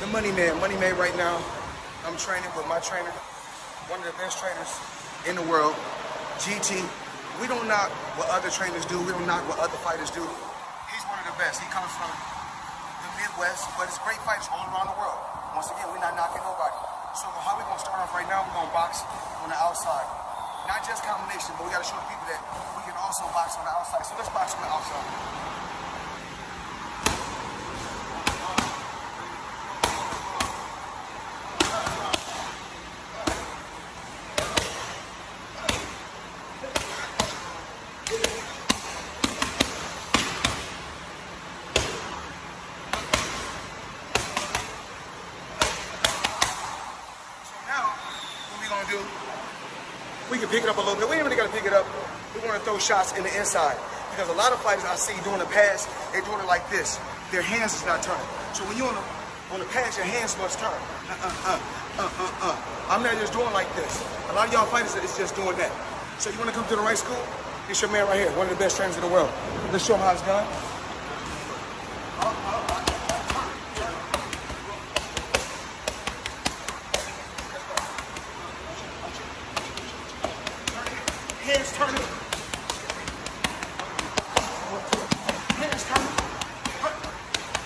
the Money Man. Money Man right now. I'm training with my trainer, one of the best trainers in the world, GT. We don't knock what other trainers do. We don't knock what other fighters do. He's one of the best. He comes from the Midwest, but it's great fighters all around the world. Once again, we're not knocking nobody. So how we gonna start off right now? We're gonna box on the outside. Not just combination, but we gotta show the people that we can also box on the outside. So let's box on the outside. So now, what we gonna do, we can pick it up a little bit. We ain't really gotta pick it up. We wanna throw shots in the inside. Because a lot of fighters I see doing the pass, they're doing it like this. Their hands is not turning. So when you're on the, on the pass, your hands must turn. Uh-uh-uh, uh-uh-uh. I'm not just doing like this. A lot of y'all fighters is just doing that. So you wanna come to the right school? It's your man right here, one of the best trainers in the world. Let's show him how it's done. Hands turn. Hands.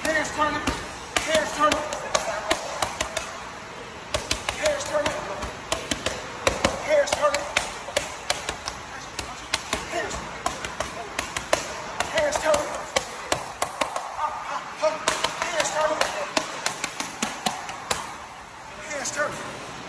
Hands turn. Hands. Hands turn. Hands. Hands. Turn. Hands turn. Hands turn.